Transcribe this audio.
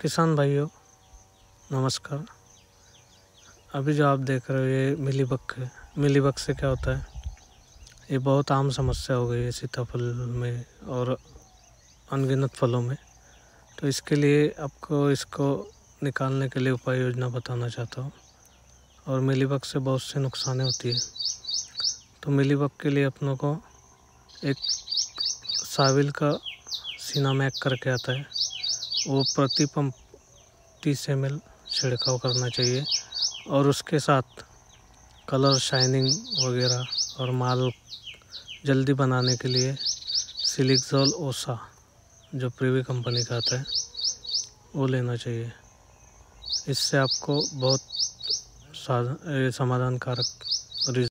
किसान भाइयों, नमस्कार। अभी जो आप देख रहे हो, ये मिलीबग है। मिलीबग से क्या होता है? ये बहुत आम समस्या हो गई है सीताफल में और अनगिनत फलों में। तो इसके लिए आपको इसको निकालने के लिए उपाय योजना बताना चाहता हूँ। और मिलीबग से बहुत से नुकसानें होती है। तो मिलीबग के लिए अपनों को एक साविल का सीना मैक करके आता है। वो प्रति पंप तीस एम छिड़काव करना चाहिए और उसके साथ कलर, शाइनिंग वगैरह और माल जल्दी बनाने के लिए सिलिक्सोल ओसा, जो प्रीवी कंपनी का आता है, वो लेना चाहिए। इससे आपको बहुत समाधानकारक